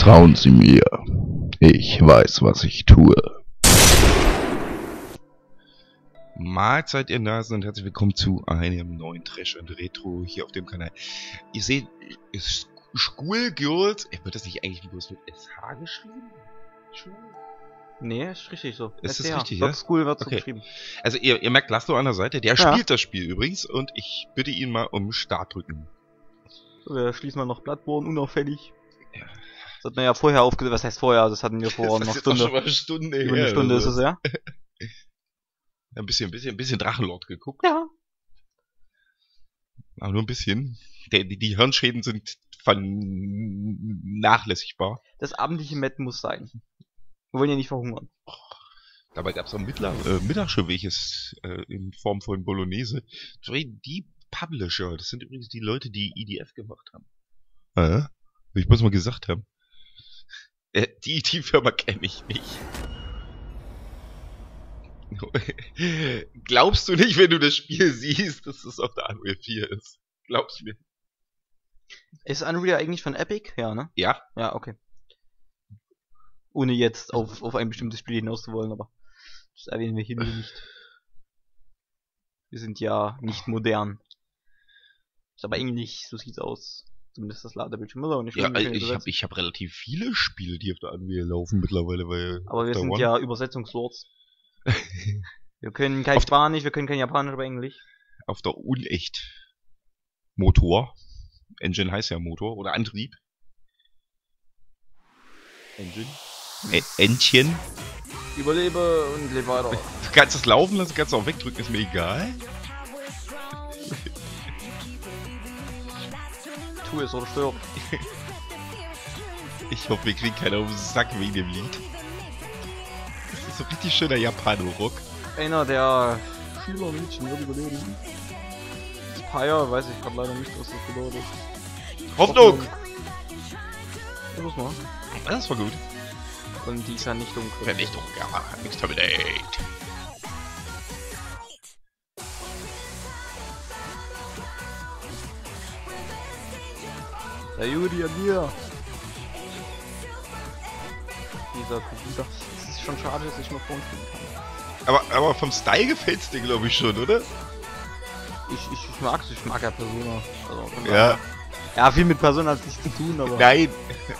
Vertrauen Sie mir. Ich weiß, was ich tue. Mahlzeit, ihr Nasen, und herzlich willkommen zu einem neuen Trash und Retro hier auf dem Kanal. Ihr seht, School Girls, wird das nicht eigentlich bloß mit SH geschrieben? Schule? Nee, ist richtig so. Ist SCH. das richtig, ja? School wird so Okay. geschrieben. Also ihr, ihr merkt Laszlo an der Seite, der Ja. spielt das Spiel übrigens und ich bitte ihn mal um Start drücken. So, wir schließen mal noch Bloodborne unauffällig. Ja. Das hat man ja vorher aufgesetzt. Was heißt vorher? Das hatten wir vor Das einer ist Stunde. schon mal eine Stunde Über eine her, Stunde ist also. es, ja? Ein bisschen, ein bisschen, ein bisschen Drachenlord geguckt. Ja. Aber nur ein bisschen. Der, die, die Hirnschäden sind vernachlässigbar. Das abendliche Met muss sein. Wir wollen ja nicht verhungern. Dabei gab es auch Mittler, äh, Mittag schon welches äh, in Form von Bolognese. Sorry, die Publisher, das sind übrigens die Leute, die EDF gemacht haben. Äh? Will ich bloß mal gesagt haben. Äh, die, die Firma kenne ich nicht. Glaubst du nicht, wenn du das Spiel siehst, dass es auf der Unreal 4 ist? Glaubst mir. Ist Unreal eigentlich von Epic? Ja, ne? Ja, Ja, okay. Ohne jetzt auf, auf ein bestimmtes Spiel hinaus zu wollen, aber das erwähnen wir hier nicht. Wir sind ja nicht modern. Ist aber ähnlich, so sieht's aus. Zumindest das Ladebildschirm. Oder? Und ich, ja ich habe ich hab relativ viele Spiele, die auf der Unreal laufen mittlerweile, weil Aber wir sind One- ja Übersetzungslords. Wir können kein Auf- Spanisch, wir können kein Japanisch, aber Englisch. auf der unecht Motor. Engine heißt ja Motor oder Antrieb. Engine. Ä Entchen. Überlebe und lebe weiter. Du kannst es laufen lassen, kannst du auch wegdrücken, ist mir egal. Tu es oder stirb. Ich hoffe, wir kriegen keinen auf den Sack wegen dem Lied. Das ist so richtig schöner Japano-Rock. Einer der Schülermädchen wird überleben. Spire, weiß ich gerade leider nicht, was das bedeutet. Hoffnung! Muss man. Das war gut. Und die ist ja nicht dunkel. Wenn nicht doch, ja, Exterminate. Der Judy an mir. Dieser Computer. Es ist schon schade, dass ich nur spielen kann. Aber, aber vom Style gefällt's dir, glaube ich, schon, oder? Ich, ich, ich mag's, ich mag ja Persona. Also, Ja. Ja, viel mit Persona hat nichts zu tun, aber. Nein.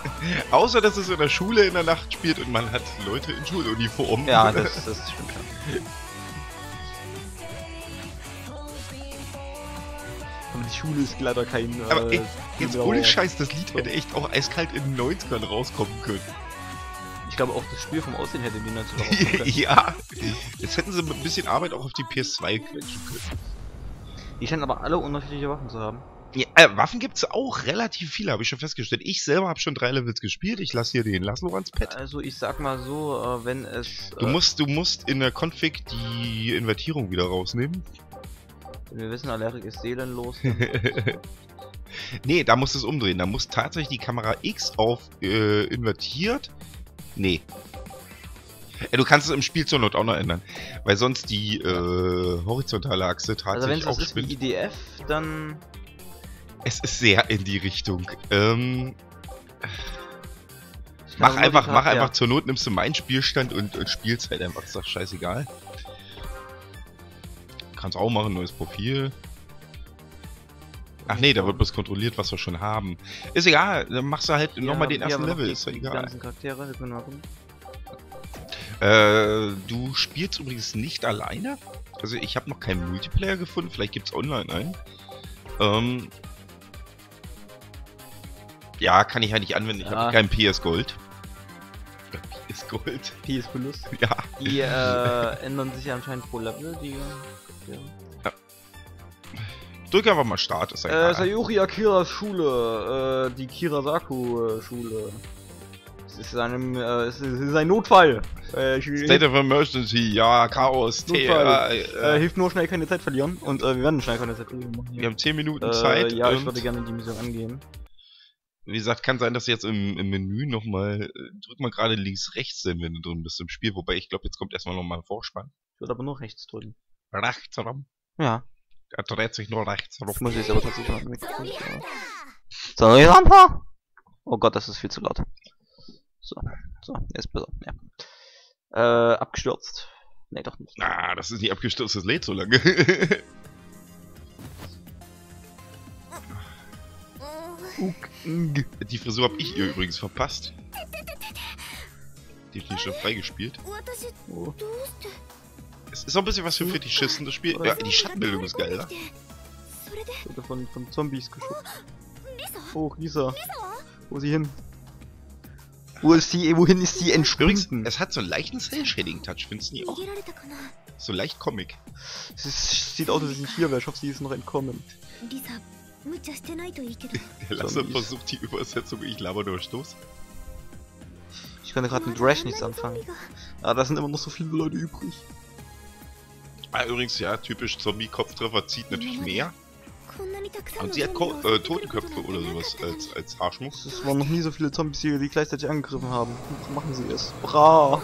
Außer, dass es in der Schule in der Nacht spielt und man hat Leute in Schuluniform. Ja, das, das stimmt schon. Aber die Schule ist leider kein. Aber äh, ey, Jetzt ohne aber- Scheiß, das Lied hätte echt auch eiskalt in den 90ern rauskommen können. Ich glaube auch das Spiel vom Aussehen hätte in den 90er rauskommen können. ja. Jetzt hätten sie mit ein bisschen Arbeit auch auf die PS2 quetschen können. Die scheinen aber alle unterschiedliche Waffen zu haben. Ja, äh, Waffen gibt's auch relativ viele, habe ich schon festgestellt. Ich selber habe schon drei Levels gespielt. Ich lasse hier den Laszlo ans Pad. Also ich sag mal so, äh, wenn es. Du äh, musst, du musst in der Config die Invertierung wieder rausnehmen. Wir wissen, Allergic ist seelenlos. nee, da musst du es umdrehen. Da muss tatsächlich die Kamera X auf äh, invertiert. Nee. Ja, du kannst es im Spiel zur Not auch noch ändern. Weil sonst die äh, horizontale Achse Also wenn tatsächlich es ist wie. IDF, dann. Es ist sehr in die Richtung. Ähm, mach einfach, mach einfach zur Not, nimmst du meinen Spielstand und, und spielst halt einfach. Ist doch scheißegal. Kannst auch machen, neues Profil. Ach nee, da wird bloß kontrolliert, was wir schon haben. Ist egal, dann machst du halt Hier nochmal den ersten Level, die- ist Die egal. Äh, du spielst übrigens nicht alleine. Also ich habe noch keinen Multiplayer gefunden, vielleicht gibt's online einen. Ähm, ja, kann ich halt nicht anwenden, ich Ja. habe keinen PS Gold. PS Gold, PS Plus. ja. Die äh, ändern sich anscheinend pro Level, die. Ja. Drück einfach mal Start, ist ja Äh. Sayuri Akiras Schule, äh, die Kirasaku äh, Schule. Es ist ein, äh, es ist, ein Notfall. Äh, State of Emergency, ja, Chaos, T Notfall. äh, hilft nur schnell keine Zeit verlieren. Und äh, wir werden schnell keine Zeit verlieren. Wir machen hier- Wir haben 10 Minuten äh, Zeit. Ja, ich würde gerne die Mission angehen. Wie gesagt, kann sein, dass jetzt im, im Menü nochmal, drück mal gerade links, rechts sind, wenn du drin bist im Spiel. Wobei ich glaube, jetzt kommt erstmal nochmal ein Vorspann. Ich würde aber nur rechts drücken. Rechts rum. Ja, Er dreht sich nur rechts rum. muss ich jetzt aber tatsächlich mal mit. So, Rampa! Oh Gott, das ist viel zu laut. So, so, er ist besser, ja. Äh, abgestürzt. Nee, doch nicht. Ah, das ist nicht abgestürzt, das lädt so lange. Die Frisur habe ich ihr übrigens verpasst. Die hab ich nicht schon freigespielt. Oh. Es ist auch ein bisschen was für hm. Fetischisten, das Spiel. Ja, die Schattenbildung ist geil, ne? Wurde von, von Zombies geschoben. Oh, Lisa. Wo ist sie hin? Wo ist sie, wohin ist sie entschwunden? es hat so einen leichten Cell-Shading-Touch, findest du nicht auch? So leicht Comic. Es ist, sieht aus, als ein Tier wäre. Ich hoffe, sie ist noch entkommen. Der Lasse versucht die Übersetzung, ich laber nur Stoß. Ich kann gerade mit Rash nichts anfangen. Aber ah, da sind immer noch so viele Leute übrig. Ah, übrigens, ja, typisch Zombie-Kopftreffer zieht natürlich mehr. Und sie hat Ko äh, Totenköpfe oder sowas als, als Haarschmuck. Es waren noch nie so viele Zombies hier, die gleichzeitig angegriffen haben. Machen sie es. Bra!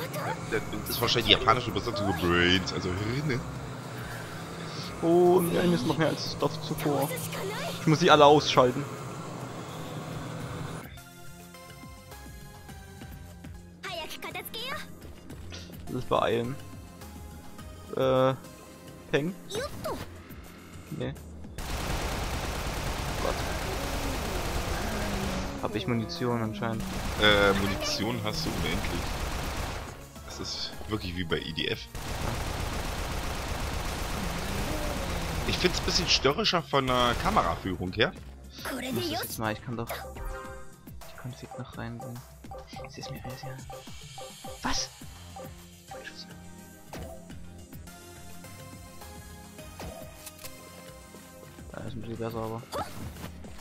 Ja, das ist wahrscheinlich die japanische Übersetzung Brains, also Hirne. Oh, und die eine ist noch mehr als Stoff zuvor. Ich muss die alle ausschalten. Das ist beeilen. Äh. Peng. Nee. Oh Gott. Hab ich Munition anscheinend. Äh, Munition hast du unendlich. Das ist wirklich wie bei EDF. Ich find's ein bisschen störrischer von der Kameraführung her. Ich muss das jetzt mal, ich kann doch die Konfig noch rein. Das ist mir alles ja. Was? ist ein bisschen besser, aber.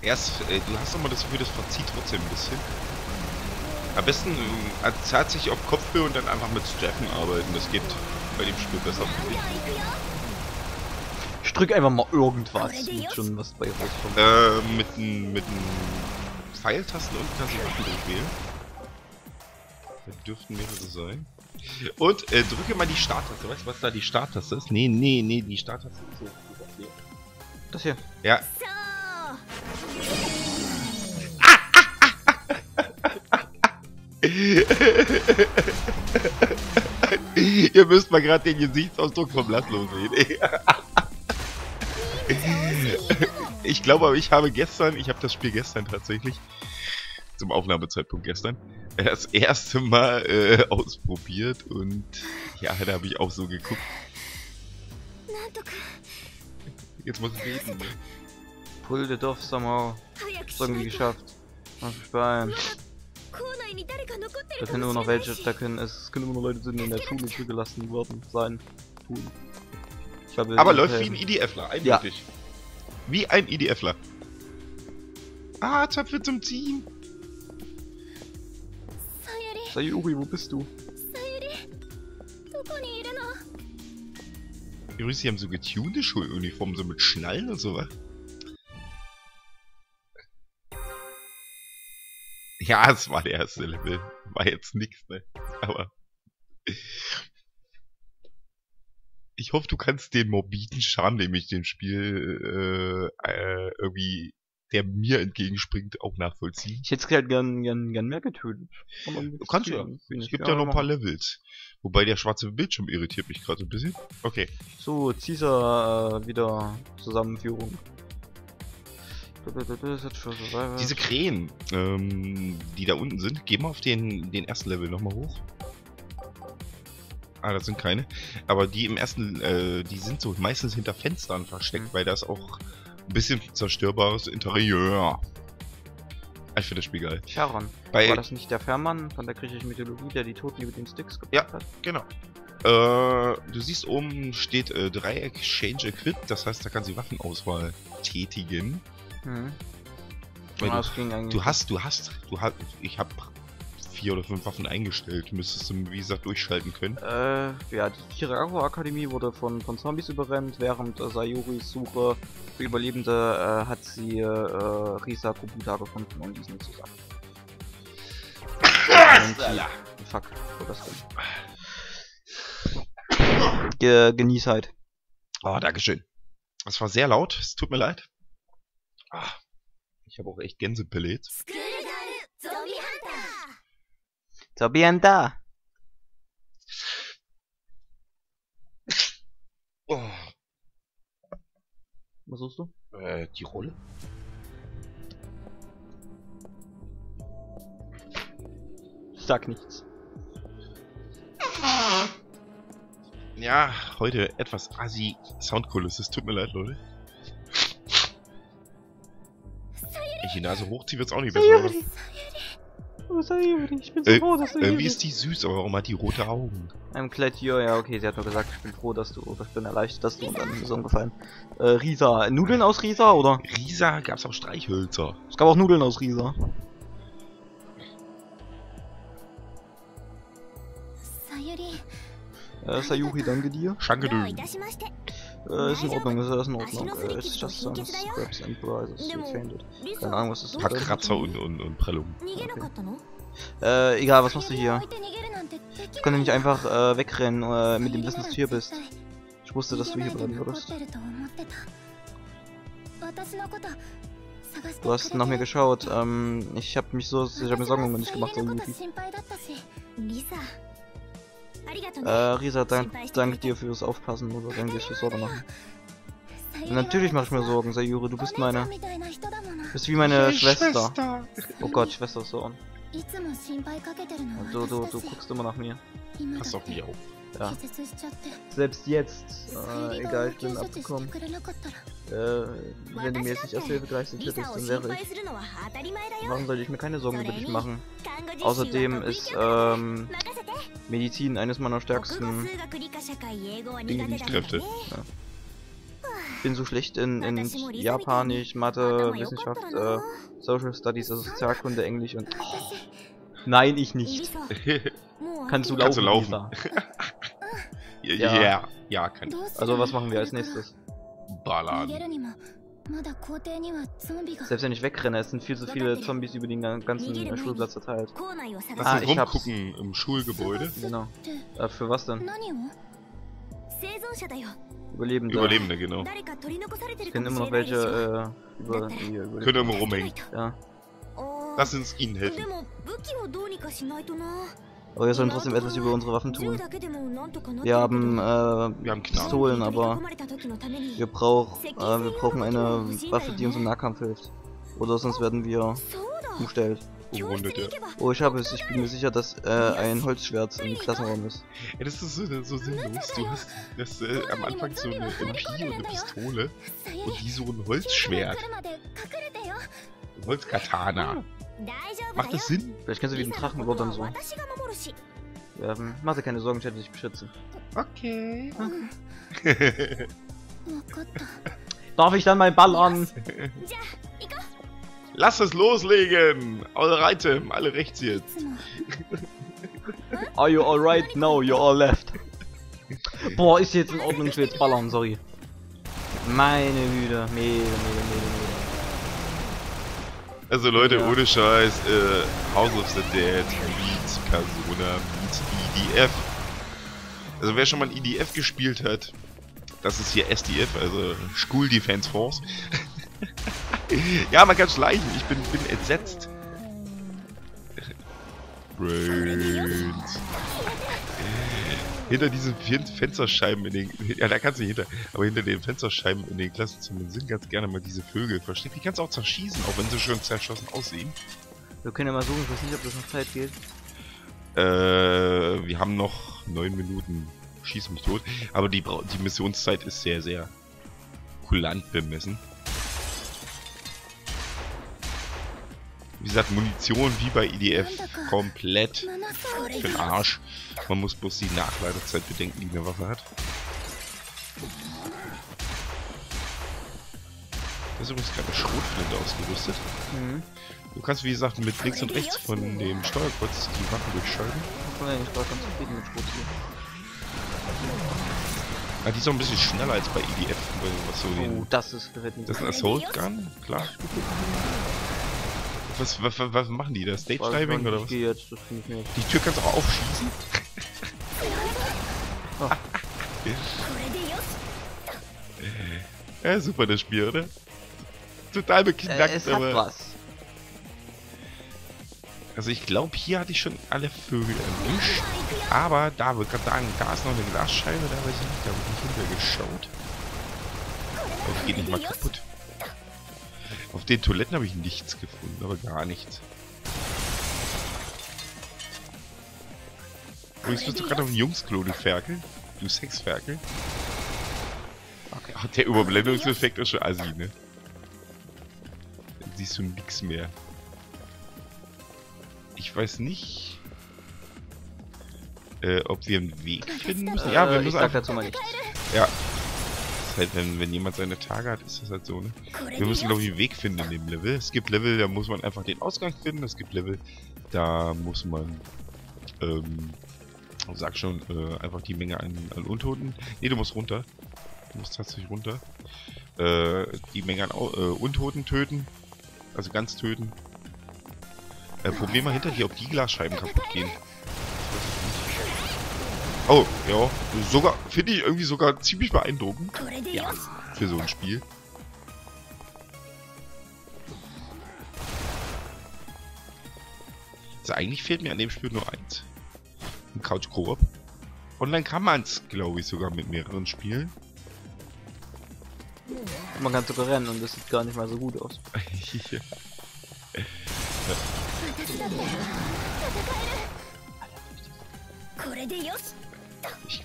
Erst, äh, du hast doch mal das Gefühl, das verzieht trotzdem ein bisschen. Am besten äh, zahlt sich auf Kopfhöhe und dann einfach mit Steffen arbeiten. Das geht bei dem Spiel besser. Ich drück einfach mal irgendwas. Und schon was bei rauskommt. Äh, mit einem mit Pfeiltasten unten kannst du Waffen durchwählen. Da dürften mehrere sein. Und äh, drücke mal die Starttaste. Weißt du, was da die Starttaste ist? Nee, nee, nee, die Starttaste ist so. Das hier. Ja, Ihr müsst mal gerade den Gesichtsausdruck vom Laszlo sehen. ich glaube, aber ich habe gestern, ich habe das Spiel gestern tatsächlich, zum Aufnahmezeitpunkt gestern, das erste Mal äh, ausprobiert und ja, da habe ich auch so geguckt. Jetzt muss ich beten. Ne? Pull the off somehow. Ist irgendwie geschafft. Mach mich bein. Da können immer noch welche, da können es können immer noch Leute sind in der Schule zugelassen worden sein. Tun. Glaube, Aber läuft wie ein IDFler, eindeutig. Ja. Wie ein IDFler. Ah, Töpfe zum Team. Sayuri, wo bist du? Übrigens, die haben so getunte Schuluniformen, so mit Schnallen und sowas. Ja, es war der erste Level. War jetzt nix, ne? Aber. Ich hoffe, du kannst den morbiden Charme, den ich dem Spiel äh, äh, irgendwie, der mir entgegenspringt, auch nachvollziehen. Ich hätte es halt gern, gern, gern mehr getötet. Aber Du kannst ja. Es gibt gerne ja noch ein paar. Levels. Wobei der schwarze Bildschirm irritiert mich gerade ein bisschen. Okay. So, Caesar äh, wieder Zusammenführung. Diese Krähen, ähm, die da unten sind, geh mal auf den, den ersten Level nochmal hoch. Ah, das sind keine. Aber die im ersten, äh, die sind so meistens hinter Fenstern versteckt, Mhm. weil das auch ein bisschen zerstörbares Interieur. Ich finde das Spiel geil. Charon. Bei, War das nicht der Fährmann von der griechischen Mythologie, der die Toten über den Sticks gebracht Ja. hat? genau. Äh, du siehst oben steht äh, Dreieck Change Equip, das heißt, da kannst du Waffenauswahl tätigen. Ja, du, ging eigentlich. du hast, du hast, du hast, ich habe vier oder fünf Waffen eingestellt, müsstest du, wie gesagt, durchschalten können. Äh, ja, die Kirago Akademie wurde von, von Zombies überrennt, während äh, Sayuris Suche für Überlebende äh, hat sie äh, Risa Kubuta gefunden und diesen zusammen. Und die- Fuck, wo das denn? Ge genieß halt. Oh, Dankeschön. Das war sehr laut, es tut mir leid. Ah, ich habe auch echt Gänsepellets. ス So, bien da. Oh, Was suchst du? äh, die Rolle? Sag nichts. Ja, heute etwas assi Soundkulisse. Es tut mir leid, Leute. Wenn ich die Nase hochziehe, wird's auch nicht besser, oder? sei Juri, ich bin so äh, froh, dass du äh, hier Irgendwie ist die süß, aber warum hat die rote Augen? Einem Klett, ja, ja, okay, sie hat nur gesagt, ich bin froh, dass du, ich bin erleichtert, dass du unter eine Person gefallen. Äh, Risa, Nudeln aus Risa, oder? Risa gab's auch Streichhölzer. Es gab auch Nudeln aus Risa. Sayuri. Äh, Sayuri, danke dir. Shankadoo. Äh, ist in Ordnung, ist alles in Ordnung. Äh, it's just some scraps and prizes. Keine Ahnung, was das ist. Ein paar Kratzer und, und, und Prellungen. Okay. Äh, egal, was machst du hier? Ich konnte nicht einfach äh, wegrennen äh, mit dem Wissen, dass du hier bist. Ich wusste, dass du hier bleiben würdest. Du hast nach mir geschaut. Ähm, ich habe mich so, ich habe mir Sorgen um dich gemacht, irgendwie. Äh, Risa, dank, danke dir fürs Aufpassen oder danke dir fürs Sorgen machen. Natürlich mache ich mir Sorgen, Sayuri, du bist meine... Bist wie meine Schwester. Oh Gott, Schwester ist so on. Du, also, du, du guckst immer nach mir. Pass auf mich auf. Ja. Selbst jetzt, äh, egal, ich bin abgekommen. Äh, wenn du mir jetzt nicht erst Hilfe geleistet hättest, dann wäre ich. Warum sollte ich mir keine Sorgen über dich machen? Außerdem ist, ähm, Medizin eines meiner stärksten. Kräfte. Ich bin so schlecht in, in Japanisch, Mathe, Wissenschaft, äh, Social Studies, also Sozialkunde, Englisch und. Oh, nein, ich nicht. Kannst du laufen, Kannst du laufen. Ja, Ja. ja, ja, kann ich. Also was machen wir als nächstes? Ballern. Selbst wenn ich wegrenne, es sind viel zu viele Zombies über den ganzen Schulplatz verteilt. Lass ah, ich rumgucken gucken im Schulgebäude. Genau. Äh, für was denn? Überlebende. Überlebende, genau. Es können immer noch welche äh, über, hier, äh, über Können immer rumhängen. Ja. Lass uns ihnen helfen. Aber wir sollen trotzdem etwas über unsere Waffen tun. Wir haben, äh, wir haben Pistolen, aber wir, brauch, äh, wir brauchen eine Waffe, die uns im Nahkampf hilft. Oder sonst werden wir umstellt. Oh, Umwundet. Oh, ich habe es. Ich bin mir sicher, dass äh, ein Holzschwert im Klassenraum ist. Ey, das ist so, so sinnlos. Du hast das, äh, am Anfang so eine MP und eine Pistole und die so ein Holzschwert. Holzkatana. Macht das Sinn? Vielleicht kannst du wie den Drachenlord dann so. Ähm, mach dir keine Sorgen, ich werde dich beschützen. Okay. Darf ich dann meinen Ball an? Lass es loslegen! Alle Alright, alle rechts jetzt. Are you alright? No, you're all left. Boah, ist jetzt in Ordnung, ich will jetzt ballern, sorry. Meine Güte, mega, mega, mega, mega. Also Leute, Ja. ohne Scheiß, äh, House of the Dead meets Persona meets EDF. Also wer schon mal EDF gespielt hat, das ist hier SDF, also School Defense Force. ja, man kann schleichen, ich bin, bin entsetzt. Brains. Hinter diesen Fen- Fensterscheiben in den. Ja, da kannst du nicht hinter. Aber hinter den Fensterscheiben in den Klassenzimmern sind ganz gerne mal diese Vögel versteckt. Die kannst du auch zerschießen, auch wenn sie schon zerschossen aussehen. Wir können ja mal suchen, ich weiß nicht, ob das noch Zeit geht. Äh, wir haben noch neun Minuten. Schieß mich tot. Aber die, die Missionszeit ist sehr, sehr kulant bemessen. Wie gesagt, Munition wie bei EDF komplett 7それ für den Arsch. Man muss bloß die Nachladezeit bedenken, die eine Waffe hat. Das ist übrigens gerade eine Schrotflinte ausgerüstet. Mhm. Du kannst, wie gesagt, mit links und rechts von dem Steuerkreuz die Waffen durchschalten. Ich gerade ganz zufrieden mit Schrot hier. Ah, die ist auch ein bisschen schneller als bei EDF, weil was so Oh, den. das ist gefällt mir. Das ist ein Assault Gun, klar. Was, was, was machen die da? Stage Diving oder was? Jetzt, die Tür kannst du auch aufschießen? oh. ja, super das Spiel, oder? Total beknackt, äh, es aber. Hat was. Also ich glaube, hier hatte ich schon alle Vögel erwischt. Aber da wird gerade sagen, da ist noch eine Glasscheibe, da habe ich nicht, da hab ich nicht hintergeschaut. Das geht nicht mal kaputt. Den Toiletten habe ich nichts gefunden, aber gar nichts. Übrigens bist du gerade auf dem Jungsklo, du Ferkel. Du Sexferkel. Okay. Ach, der Überblendungseffekt ist schon assi, ne? Dann siehst du nix mehr. Ich weiß nicht, äh, ob wir einen Weg finden müssen. Ja, wir Äh, ich müssen sag einfach... dazu mal nichts. Ja. Halt, wenn, wenn jemand seine Tage hat, ist das halt so, ne? Wir müssen, glaube ich, einen Weg finden in dem Level. Es gibt Level, da muss man einfach den Ausgang finden. Es gibt Level, da muss man, ähm, sag schon, äh, einfach die Menge an, an Untoten. Ne, du musst runter. Du musst tatsächlich runter. Äh, die Menge an Au äh, Untoten töten. Also ganz töten. Äh, probier mal hinter dir, ob die Glasscheiben kaputt gehen. Oh, ja. Sogar, finde ich irgendwie sogar ziemlich beeindruckend. Ja. Für so ein Spiel. Also eigentlich fehlt mir an dem Spiel nur eins. Ein Couch Koop. Und dann kann man es, glaube ich, sogar mit mehreren spielen. Man kann sogar rennen und das sieht gar nicht mal so gut aus. ja. ja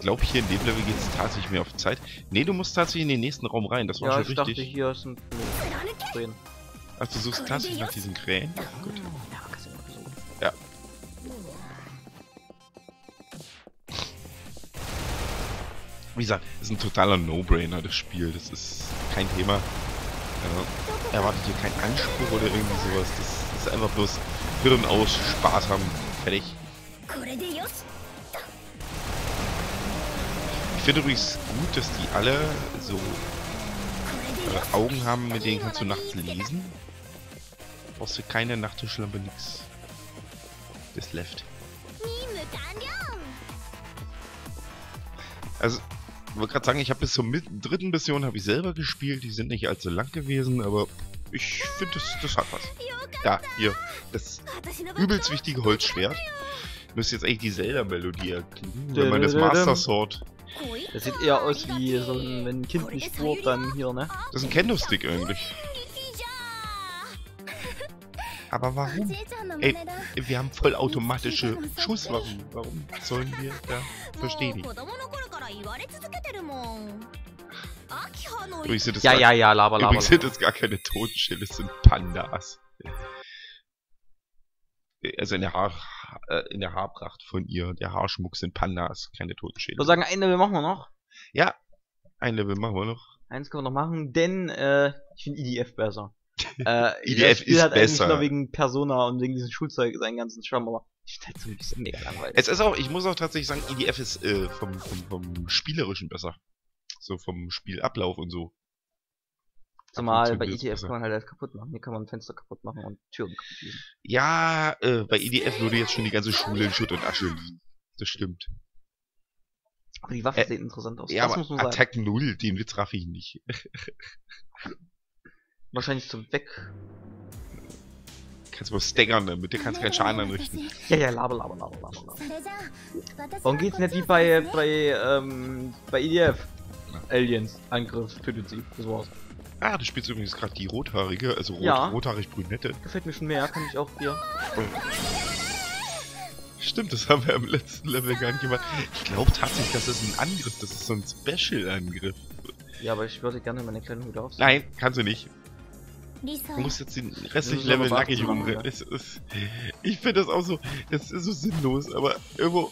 glaube, hier in dem Level geht es tatsächlich mehr auf Zeit. Nee, du musst tatsächlich in den nächsten Raum rein. Das war Ja, schon ich dachte, richtig. hier sind Tränen. Ach, du suchst tatsächlich nach diesen Krähen? Gut. Ja, mal versuchen. Ja. Wie gesagt, das ist ein totaler No-Brainer, das Spiel. Das ist kein Thema. Äh, erwartet hier keinen Anspruch oder irgendwie sowas. Das ist einfach bloß Hirn aus, Spaß haben, fertig. Ich finde übrigens gut, dass die alle so äh, Augen haben, mit denen kannst du nachts lesen. Brauchst du keine Nachttischlampe, nix. Das left. Also, ich wollte gerade sagen, ich habe bis zur dritten Mission habe ich selber gespielt. Die sind nicht allzu lang gewesen, aber ich finde, das, das hat was. Ja, hier. Das übelst wichtige Holzschwert. Müsste jetzt eigentlich die Zelda-Melodie erklingen, wenn man das Master Sword das sieht eher aus wie so ein, wenn ein Kind nicht spurt, dann hier, ne? Das ist ein Kendo-Stick eigentlich. Aber warum? Ey, wir haben vollautomatische Schusswaffen. Warum sollen wir da verstehen? Übrigens sind das ja, gar, ja, ja, laber, laber. Übrigens sind das gar keine Totenschilde, das sind Pandas. Also eine Haare äh, in der Haarpracht von ihr, der Haarschmuck sind Pandas, keine Ich Totenschädel. würde sagen, ein Level machen wir noch. Ja, ein Level machen wir noch. Eins können wir noch machen, denn äh, ich finde IDF besser. Äh, IDF ist eigentlich besser. nur wegen Persona und wegen diesem Schulzeug seinen ganzen Schwamm, aber ich finde halt so ein bisschen mega langweilig. Es ist auch, ich muss auch tatsächlich sagen, IDF ist äh, vom, vom, vom Spielerischen besser. So vom Spielablauf und so. Zumal bei EDF kann man halt alles kaputt machen. Hier kann man Fenster kaputt machen und Türen kaputt machen. Ja, äh, bei EDF würde jetzt schon die ganze Schule in Schutt und Asche liegen. Das stimmt. Aber die Waffe äh, sehen interessant aus. Ja, das muss man sagen. Attack 0, den Witz raff ich nicht. Wahrscheinlich zum Weg. Kannst du mal staggern ne? damit, der kannst keinen Schaden anrichten. Ja, ja, laber, laber, laber, laber, laber. Warum geht's nicht wie bei, bei, ähm, bei EDF? Aliens, Angriff, tötet sie, das war's. Ah, du spielst übrigens gerade die rothaarige, also rot, Ja. rothaarig brünette. Gefällt mir schon mehr, kann ich auch hier. Stimmt, das haben wir im letzten Level gar nicht gemacht. Ich glaube tatsächlich, das ist ein Angriff, das ist so ein Special-Angriff. Ja, aber ich würde gerne meine Kleidung wieder aufsetzen. Nein, kannst du nicht. Du musst jetzt den restlichen Level nackig 18 rumrennen. Ich finde das auch so, das ist so sinnlos, aber irgendwo,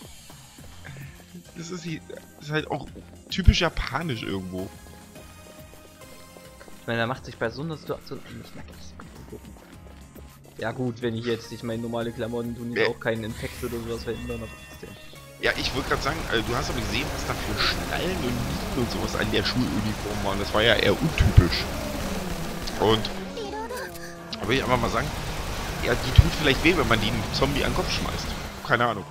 das ist, das ist halt auch typisch japanisch irgendwo meine, da macht sich bei so einer Situation eigentlich nackig. Ja gut, wenn ich jetzt nicht meine normale Klamotten tun, die äh. auch keinen Infekt oder sowas verhindern, aber trotzdem. Ja, ich würde gerade sagen, also, du hast aber gesehen, was da für Schnallen und Nieten und sowas an der Schuluniform waren. Das war ja eher untypisch. Und würde ich einfach mal sagen, ja, die tut vielleicht weh, wenn man die Zombie an den Kopf schmeißt. Keine Ahnung.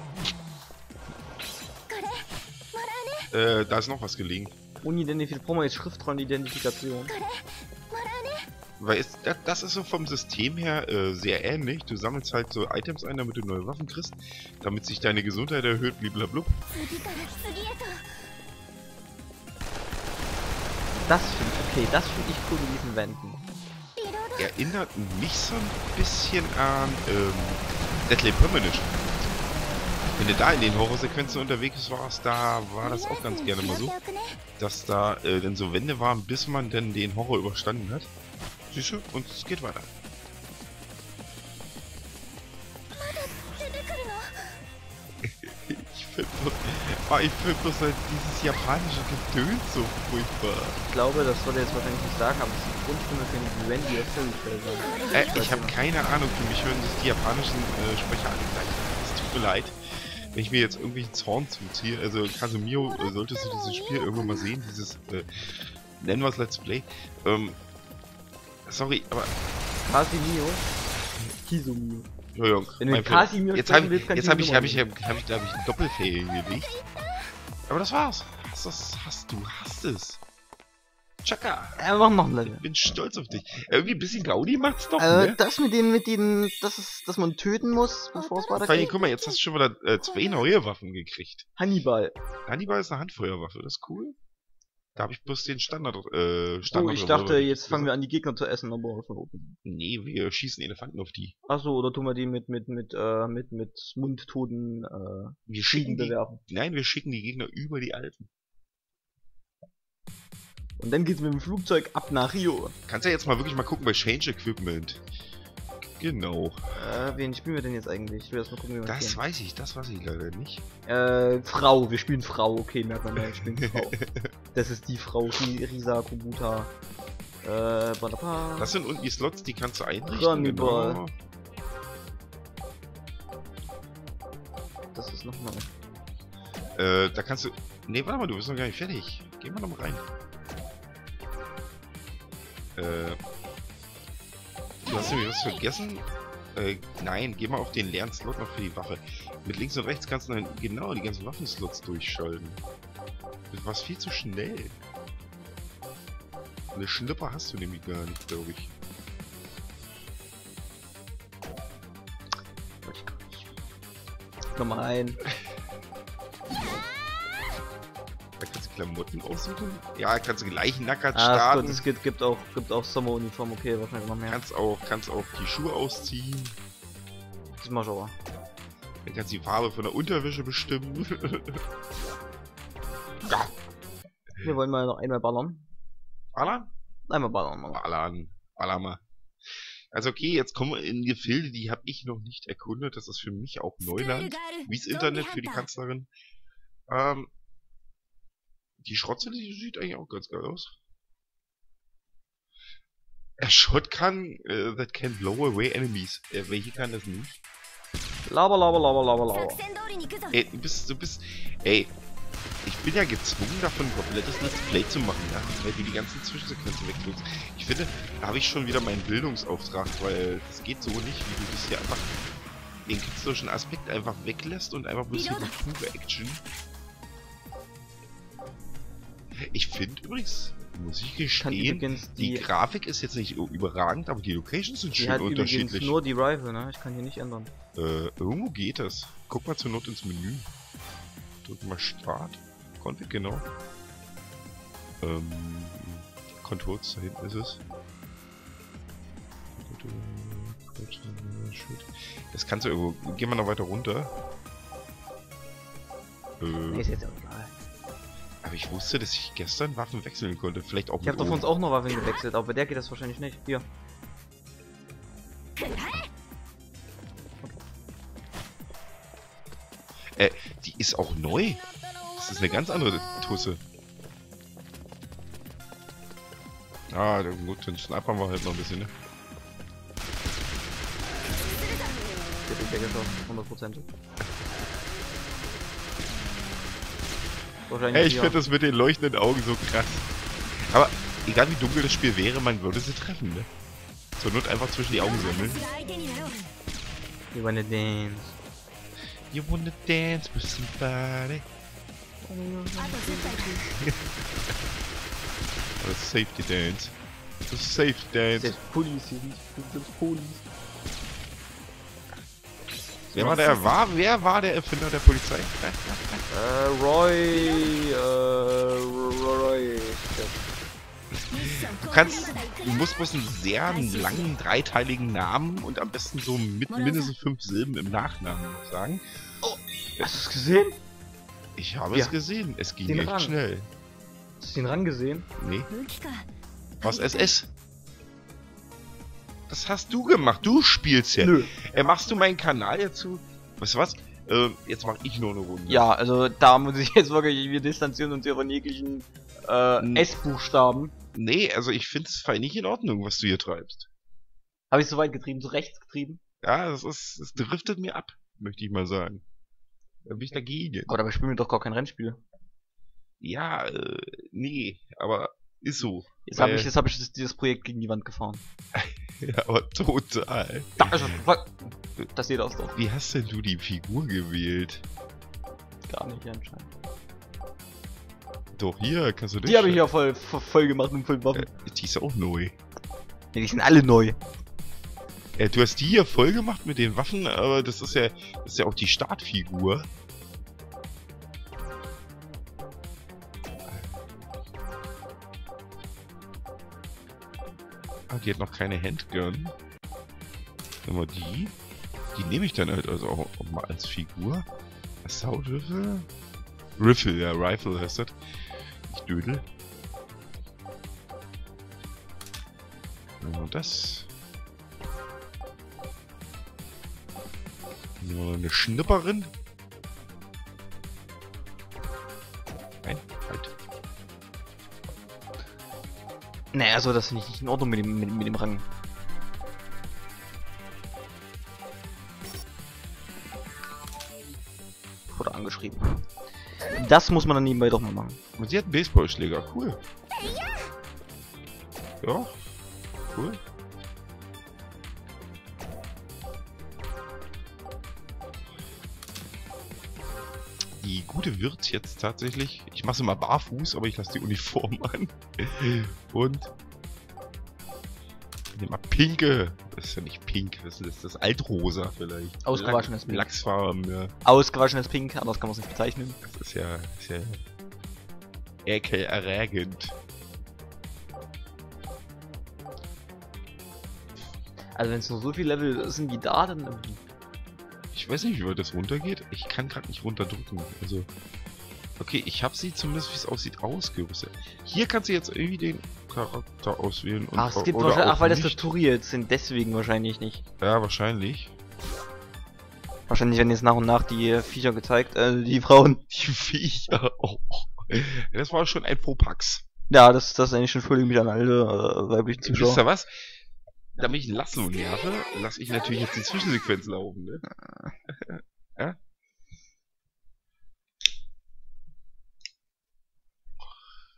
Äh, da ist noch was gelegen. Unidentifizierte Promo ist Schriftrollenidentifikation. Weil es, das ist so vom System her äh, sehr ähnlich. Du sammelst halt so Items ein, damit du neue Waffen kriegst, damit sich deine Gesundheit erhöht, blablabla. Das finde ich okay, das finde ich cool in diesen Wänden. Erinnert mich so ein bisschen an ähm, Deadly Permanent. Wenn du da in den Horrorsequenzen unterwegs warst, da war das auch ganz gerne mal so, dass da äh, dann so Wände waren, bis man denn den Horror überstanden hat. Siehst du? Und es geht weiter. ich finde das, ah, ich finde das halt dieses japanische Gedöns so furchtbar. Ich glaube, das soll er jetzt wahrscheinlich nicht sagen, aber es ist die Grundstimme für die Randy aus Äh, ich habe keine Ahnung, für mich hören sich die japanischen äh, Sprecher an. Es tut mir leid wenn ich mir jetzt irgendwie einen Zorn zuziehe, also Kasumio, äh, solltest du dieses Spiel irgendwann mal sehen, dieses, äh, nennen wir es Let's Play, ähm, sorry, aber, Casimiro. Kisumio. Entschuldigung, Wenn du. Casimiro Jetzt habe ich, jetzt ich habe ich, habe ich, habe ich, glaube ich, einen Doppelfail gelegt. Aber das war's. Das, das hast du, hast es. Chaka. Äh, mach noch ein Level. Ich bin stolz auf dich. Irgendwie ein bisschen Gaudi macht's doch, Äh, ne? das mit den, mit den, das ist, dass man töten muss, bevor es weitergeht. guck mal, jetzt hast du schon wieder äh, zwei neue Waffen gekriegt. Hannibal. Hannibal ist eine Handfeuerwaffe, das ist cool. Da habe ich bloß den Standard, äh, Standard Oh, ich dachte, jetzt fangen wir an, die Gegner zu essen, aber oben. Nee, wir schießen Elefanten auf die. Achso, oder tun wir die mit, mit, mit, äh, mit, mit mundtoten, äh, Wir schicken die, bewerfen. nein, wir schicken die Gegner über die Alpen. Und dann geht's mit dem Flugzeug ab nach Rio. Kannst ja jetzt mal wirklich mal gucken bei Change Equipment. Genau. Äh, wen spielen wir denn jetzt eigentlich? Ich will erst mal gucken, wie wir Das weiß ich, das weiß ich leider nicht. Äh, Frau, wir spielen Frau, okay, merkt man, wir spielen Frau. das ist die Frau, Ri- Risa Kubuta. Äh, badapa. Das sind unten die Slots, die kannst du einrichten. Genau. das ist nochmal. Äh, da kannst du... Nee, warte mal, du bist noch gar nicht fertig. Geh mal noch mal rein. Äh... Du hast nämlich was vergessen? Äh, nein, geh mal auf den leeren Slot noch für die Wache. Mit links und rechts kannst du dann genau die ganzen Waffenslots durchschalten. Du warst viel zu schnell. Eine Schnipper hast du nämlich gar nicht, glaube ich. Nochmal ein. Klamotten aussuchen? Ja, kannst du gleich nackert ah, starten. Gut, es gibt, gibt, auch, gibt auch Sommeruniform, okay, wahrscheinlich noch mehr. Kannst auch, kannst auch die Schuhe ausziehen. Das mach ich aber. Dann kannst du die Farbe von der Unterwäsche bestimmen. ja. Wir wollen mal noch einmal ballern. Ballern? Einmal ballern. Mal. Ballern. Ballern mal. Also okay, jetzt kommen wir in Gefilde, die habe ich noch nicht erkundet. Das ist für mich auch Neuland. Wie ist Internet für die Kanzlerin? Ähm, die Schrotze, die sieht eigentlich auch ganz geil aus. A shotgun uh, that can blow away enemies. Äh, welche kann das nicht? Laber, laber, laber, laber, laber. Ey, du bist, du bist, ey, ich bin ja gezwungen, davon ein komplettes Let's Play zu machen, ja, weil du die ganzen Zwischensequenzen wegdrückst. Ich finde, da habe ich schon wieder meinen Bildungsauftrag, weil es geht so nicht, wie du das hier einfach den künstlerischen Aspekt einfach weglässt und einfach bloß hier die pure Action ich finde übrigens, muss ich gestehen, übrigens die die, Grafik ist jetzt nicht überragend, aber die Locations sind die schön hat übrigens unterschiedlich. nur die Rifle, ne? Ich kann hier nicht ändern. Äh, irgendwo geht das. Guck mal zur Not ins Menü. Drück mal Start. Config, genau. Ähm, Controls, da hinten ist es. Das kannst du irgendwo. Geh mal noch weiter runter. Nee, Äh, ist jetzt auch egal. Aber ich wusste, dass ich gestern Waffen wechseln konnte. Vielleicht auch Ich habe doch uns auch noch Waffen gewechselt, aber bei der geht das wahrscheinlich nicht. Hier. Äh, die ist auch neu. Das ist eine ganz andere Tusse. Ah, gut, dann snipern wir halt noch ein bisschen, ne? Der ist ja geschafft. 100%. Oder ich finde das mit den leuchtenden Augen so krass. Aber egal wie dunkel das Spiel wäre, man würde sie treffen, ne? Zur Not einfach zwischen die Augen sammeln. You wanna dance. You wanna dance with somebody. That's safety dance. That's safety dance. That's police. Police. Wer war der, war, wer war der Erfinder der Polizei? Äh, Roy, äh, Roy. Du kannst, du musst bloß einen sehr langen, dreiteiligen Namen und am besten so mit mindestens fünf Silben im Nachnamen sagen. Oh, hast du es gesehen? Ich habe ja. es gesehen. Es ging den echt ran. schnell. Hast du ihn rangesehen? Nee. Was SS? Das hast du gemacht. Du spielst ja. Nö. Äh, machst du meinen Kanal jetzt zu? Weißt du was? Äh, jetzt mache ich nur eine Runde. Ja, also da muss ich jetzt wirklich, wir distanzieren uns hier von jeglichen äh, Hm. S-Buchstaben. Nee, also ich finde es fein nicht in Ordnung, was du hier treibst. Habe ich so weit getrieben, so rechts getrieben? Ja, das ist, es driftet mir ab, möchte ich mal sagen. Da bin ich dagegen. Aber dabei spielen wir doch gar kein Rennspiel. Ja, äh, nee, aber ist so. Jetzt habe ich, jetzt hab ich das, dieses Projekt gegen die Wand gefahren. Ja, aber total. Da ist es. Das sieht aus doch. Wie hast denn du die Figur gewählt? Gar nicht anscheinend. Doch, hier, kannst du Die habe ich ja voll, voll, voll gemacht und voll Waffen. Äh, die ist auch neu. Ja, die sind alle neu. Äh, du hast die hier voll gemacht mit den Waffen, aber das ist ja, das ist ja auch die Startfigur. Die hat noch keine Handgun. Aber die, die nehme ich dann halt also auch, auch mal als Figur. Assault Rifle? Rifle, ja, Rifle heißt das. Nicht Dödel. Und das. Nehmen wir eine Schnipperin. Nee, also das finde ich nicht in Ordnung mit dem, mit, mit dem Rang. Wurde angeschrieben. Das muss man dann nebenbei doch mal machen. Und sie hat einen Baseballschläger. Cool. Ja. Cool. Gute wird jetzt tatsächlich. Ich mache sie mal barfuß, aber ich lasse die Uniform an. Und. Nimm mal pinke. Das ist ja nicht pink, das ist das Altrosa vielleicht. Ausgewaschenes Pink. Lachsfarben, ja. Ausgewaschenes Pink, anders kann man es nicht bezeichnen. Das ist ja, ist ja ekelerregend. Also wenn es nur so viele Level sind wie da, dann. Ich weiß nicht, wie weit das runtergeht. Ich kann gerade nicht runterdrücken. Also. Okay, ich habe sie zumindest, wie es aussieht, ausgerüstet. Hier kannst du jetzt irgendwie den Charakter auswählen. Und Ach, es gibt oder wahrscheinlich, ach, weil das nicht. Tutorials sind, deswegen wahrscheinlich nicht. Ja, wahrscheinlich. Wahrscheinlich werden jetzt nach und nach die Viecher gezeigt, äh, die Frauen. Die Viecher. Oh. Das war schon ein Popax. Ja, das, das ist eigentlich schon schuldig mich an alle äh, weiblichen Wisst Zuschauer. ihr was? Damit ich Lasso nerve, lasse ich natürlich jetzt die Zwischensequenz laufen, ne? ja?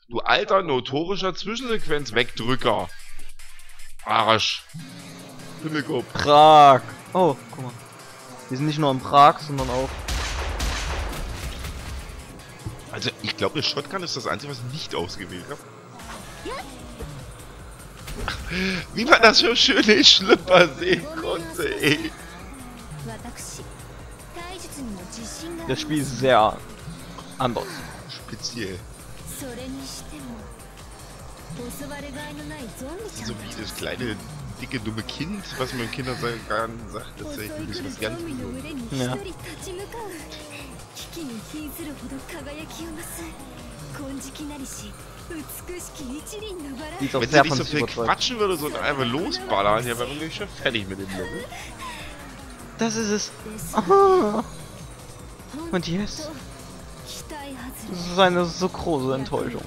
Du alter notorischer Zwischensequenz-Wegdrücker. Arsch. Himmelkopf. Prag. Oh, guck mal. Wir sind nicht nur in Prag, sondern auch. Also, ich glaube, eine Shotgun ist das Einzige, was ich nicht ausgewählt habe. Wie man das für schöne Schlüpper sehen konnte, ey. 私体術にも自信があり Das Spiel ist sehr anders. Speziell. それにしても襲われがいのないゾンビちゃん So wie das kleine, dicke, dumme Kind, was man im Kindergarten sagt, das ist 襲 ja い ein 来 bisschen る was ゾ ganz ンビの anderes. 腕に一人立ち向かう危機に瀕するほど輝きを増す金色なりし美しき一輪のバラ Die Wenn der nicht so viel quatschen würde, sondern einfach losballern, ja, wäre wirklich schon fertig mit dem Level. Das ist es. Oh. Und jetzt? Das ist eine so große Enttäuschung.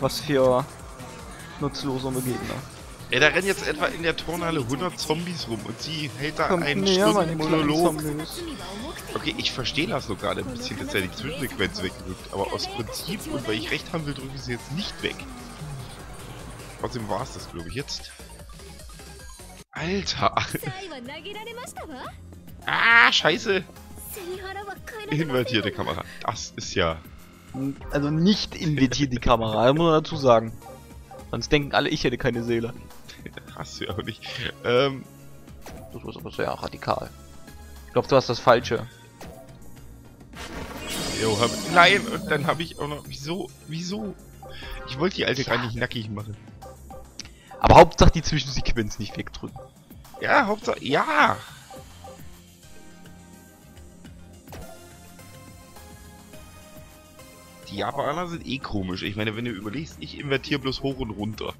Was für nutzlose Gegner. Ey, da rennen jetzt etwa in der Turnhalle 100 Zombies rum und sie hält da Kommt einen Stundenmonolog. Okay, ich verstehe das noch gerade ein bisschen, dass er die Zwischensequenz weggedrückt, aber aus Prinzip und weil ich recht haben will, drücke ich sie jetzt nicht weg. Trotzdem war es das, glaube ich, jetzt. Alter! ah, scheiße! Invertierte Kamera. Das ist ja... Also nicht invertierte Kamera, muss man dazu sagen. Sonst denken alle, ich hätte keine Seele. Hast du ja auch nicht. Ähm, Das ist aber sehr radikal. Ich glaube, du hast das Falsche. jo, hab, nein, und dann habe ich auch noch. Wieso? Wieso? Ich wollte die alte gar nicht nackig machen. Aber Hauptsache die Zwischensequenz nicht wegdrücken. Ja, Hauptsache. Ja! Die Japaner sind eh komisch. Ich meine, wenn du überlegst, ich invertiere bloß hoch und runter.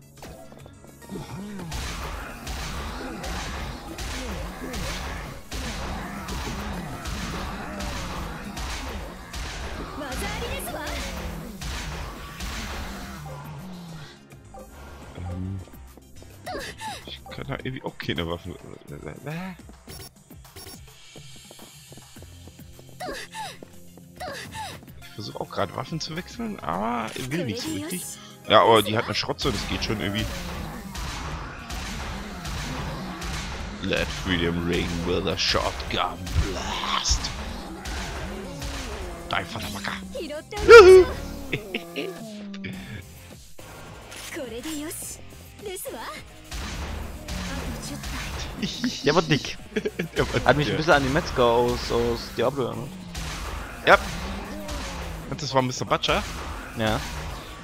Keine Waffen. Ich versuche auch gerade Waffen zu wechseln, aber er will nicht so richtig. Ja, aber die hat eine Schrotze, das geht schon irgendwie. Let freedom ring with a shotgun blast. Dein Vatermacker. 拾 Der war dick. Der war Hat mich ein bisschen an den Metzger aus, aus Diablo erinnert. Ja. Und Das war Mr. Butcher. Ja.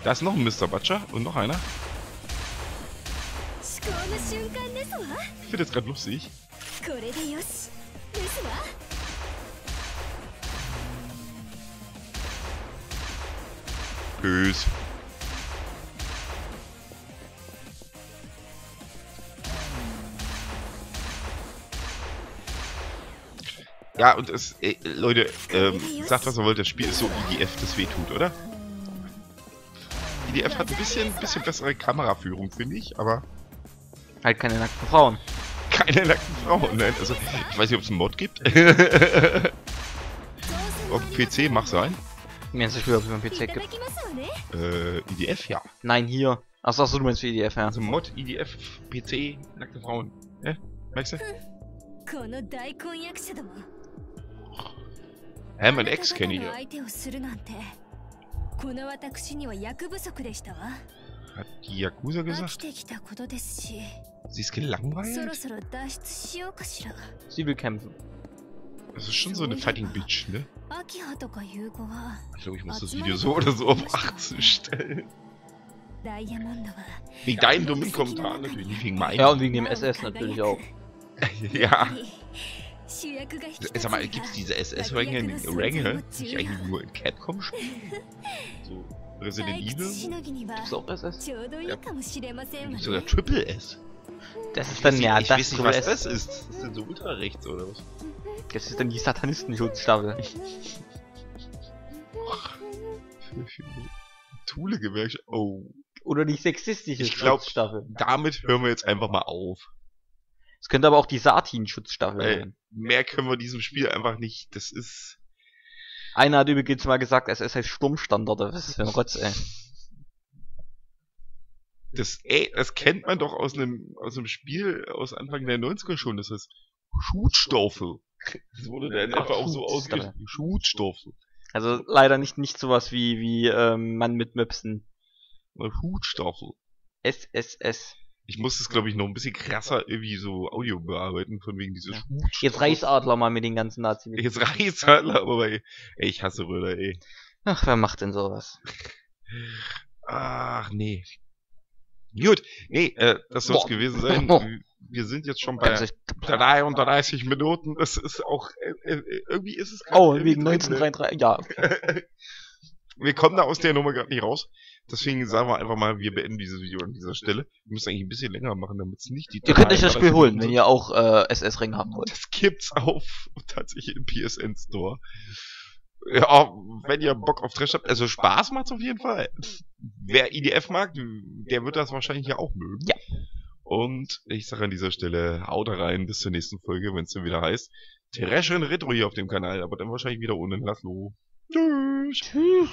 Da ist noch ein Mr. Butcher und noch einer. Ich finde das gerade lustig. Tschüss. Ja, und es, ey, Leute, ähm, sagt was ihr wollt, das Spiel ist so IDF, das wehtut, oder? IDF hat ein bisschen, bisschen bessere Kameraführung, finde ich, aber... Halt keine nackten Frauen. Keine nackten Frauen, nein, also, ich weiß nicht, ob es einen Mod gibt. auf dem PC, mach sein. Mir ist nicht Spiel, ob es einen PC gibt. Äh, IDF, ja. Nein, hier. Achso, achso, du meinst für IDF, ja. Also Mod, IDF, PC, nackte Frauen. Hä? Merkst du? Hm. Ham and X kenne ich ja. Hat die Yakuza gesagt? Sie ist gelangweilt? Sie will kämpfen. Das ist schon so eine Fighting Bitch, ne? Ich glaube, ich muss das Video so oder so auf 18 stellen. Wegen deinem dummen Kommentar natürlich, nicht wegen meinem. Ja, und wegen dem SS natürlich auch. ja. Sag mal, gibt's diese SS-Rangel Rangel, nicht eigentlich nur in Capcom-Spielen? So, Resident Evil? Gibt's auch SS? Ja. Sogar Triple S. Das ist dann, ich ja, ich das weiß nicht, was das ist. Das ist denn so ultrarechts, oder was? Das ist dann die Satanisten-Schutzstaffel. Thule gemerkt. Oh. Oder die sexistische ich glaub, Staffel. Damit hören wir jetzt einfach mal auf. Es könnte aber auch die Satin-Schutzstaffel sein. mehr können wir diesem Spiel einfach nicht. Das ist. Einer hat übrigens mal gesagt, SS heißt Sturmstandard. Was ist für ein Rotz, ey. Das, ey, das kennt man doch aus einem, aus einem Spiel aus Anfang der 90er schon. Das heißt Schutstoffe. Das wurde dann Ach, einfach auch so ausgesprochen. Schutstoffe. Also leider nicht, nicht sowas wie, wie ähm, Mann mit Möpsen. Schutstoffe. SSS. Ich muss das, glaube ich, noch ein bisschen krasser irgendwie so Audio bearbeiten, von wegen diese Ja. Jetzt Reichsadler mal mit den ganzen Nazi. Jetzt reicht's halt, aber ey, ich hasse Röder, ey. Ach, wer macht denn sowas? Ach, nee. Gut, nee, äh, das soll's Boah. gewesen sein. Wir sind jetzt schon bei echt- 33 Minuten. Das ist auch, äh, äh, irgendwie ist es Oh, wegen drin, 1933. Ja, ne? Wir kommen da aus der Nummer gerade nicht raus. Deswegen sagen wir einfach mal, wir beenden dieses Video an dieser Stelle. Wir müssen eigentlich ein bisschen länger machen, damit es nicht die ihr könnt euch das 33 Spiel holen, wenn ihr auch äh, SS-Ring haben wollt. Das gibt's auf tatsächlich im PSN Store. Ja, wenn ihr Bock auf Trash habt, also Spaß macht's auf jeden Fall. Wer IDF mag, der wird das wahrscheinlich ja auch mögen. Ja. Und ich sage an dieser Stelle, haut rein bis zur nächsten Folge, wenn es dann wieder heißt. Trash and Retro hier auf dem Kanal, aber dann wahrscheinlich wieder ohne Laszlo. Tschüss. Tschüss.